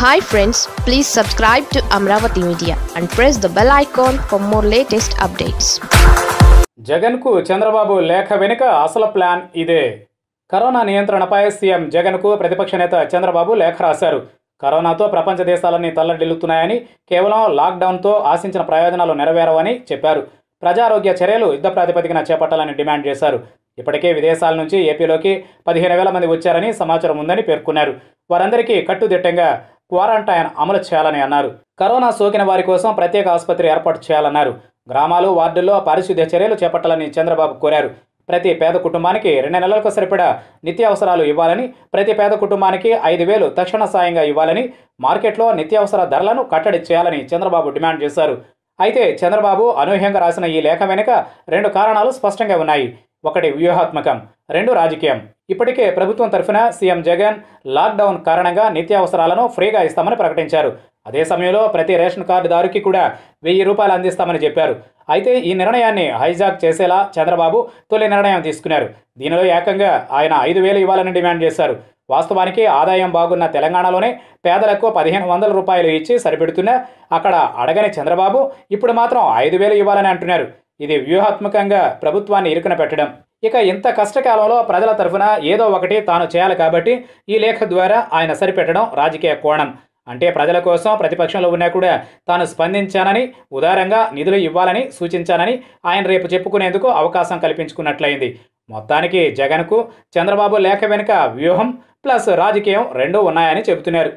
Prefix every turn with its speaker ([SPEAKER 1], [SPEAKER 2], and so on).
[SPEAKER 1] Hi friends please subscribe to Amaravati media and press the bell icon for more latest updates
[SPEAKER 2] జగన్కు చంద్రబాబు లేఖ వెనుక అసలు plan ఇదే. Corona నియంత్రణపై CM జగన్కు ప్రతిపక్ష నేత చంద్రబాబు లేఖ రాశారు. కరోనాతో ప్రపంచ దేశాలన్నీ తల్లడిల్లుతున్నాయని కేవలం లాక్డౌన్తో ఆశించిన ప్రయోజనాలు నెరవేరవని చెప్పారు. ప్రజారోగ్య చర్యలు యుద్ధ ప్రాతిపదికన చేపట్టాలని డిమాండ్ చేశారు. ఇప్పటికే విదేశాల నుంచి ఏపీలోకి పదిహేను వేల మంది వచ్చారని సమాచారం ఉందని పేర్కొన్నారు. వారందరికీ కట్టుదిట్టంగా క్వారంటైన్ అమలు చేయాలని అన్నారు. కరోనా సోకిన వారి కోసం ప్రత్యేక ఆసుపత్రి ఏర్పాటు చేయాలన్నారు. గ్రామాలు వార్డుల్లో పారిశుద్ధ్య చర్యలు చేపట్టాలని చంద్రబాబు కోరారు. ప్రతి పేద కుటుంబానికి రెండు నెలలకు సరిపడా నిత్యావసరాలు ఇవ్వాలని ప్రతి పేద కుటుంబానికి ఐదు వేలు తక్షణ సాయంగా ఇవ్వాలని మార్కెట్లో నిత్యావసర ధరలను కట్టడి చేయాలని చంద్రబాబు డిమాండ్ చేశారు. అయితే చంద్రబాబు అనూహ్యంగా రాసిన ఈ లేఖ వెనుక రెండు కారణాలు స్పష్టంగా ఉన్నాయి. ఒకటి వ్యూహాత్మకం రెండు రాజకీయం. ఇప్పటికే ప్రభుత్వం తరఫున సీఎం జగన్ లాక్డౌన్ కారణంగా నిత్యావసరాలను ఫ్రీగా ఇస్తామని ప్రకటించారు. అదే సమయంలో ప్రతి రేషన్ కార్డుదారుకి కూడా వెయ్యి రూపాయలు అందిస్తామని చెప్పారు. అయితే ఈ నిర్ణయాన్ని హైజాక్ చేసేలా చంద్రబాబు తొలి నిర్ణయం తీసుకున్నారు. దీనిలో ఏకంగా ఆయన ఐదు వేలు ఇవ్వాలని డిమాండ్ చేశారు. వాస్తవానికి ఆదాయం బాగున్న తెలంగాణలోనే పేదలకు పదిహేను వందల రూపాయలు ఇచ్చి సరిపెడుతున్నా అక్కడ అడగని చంద్రబాబు ఇప్పుడు మాత్రం ఐదు వేలు ఇవ్వాలని అంటున్నారు. ఇది వ్యూహాత్మకంగా ప్రభుత్వాన్ని ఇరుకున పెట్టడం. ఇక ఇంత కష్టకాలంలో ప్రజల తరఫున ఏదో ఒకటి తాను చేయాలి కాబట్టి ఈ లేఖ ద్వారా ఆయన సరిపెట్టడం రాజకీయ కోణం. అంటే ప్రజల కోసం ప్రతిపక్షంలో ఉన్నా కూడా తాను స్పందించానని ఉదారంగా నిధులు ఇవ్వాలని సూచించానని ఆయన రేపు చెప్పుకునేందుకు అవకాశం కల్పించుకున్నట్లయింది. మొత్తానికి జగన్కు చంద్రబాబు లేఖ వెనుక వ్యూహం ప్లస్ రాజకీయం రెండూ ఉన్నాయని చెబుతున్నారు.